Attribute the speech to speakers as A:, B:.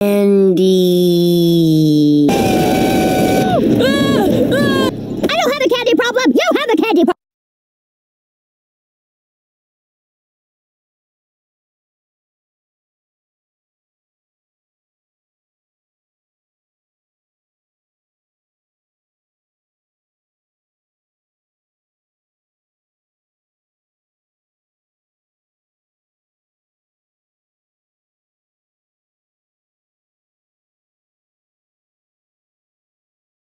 A: Candy. I don't have a candy problem. You have a candy problem.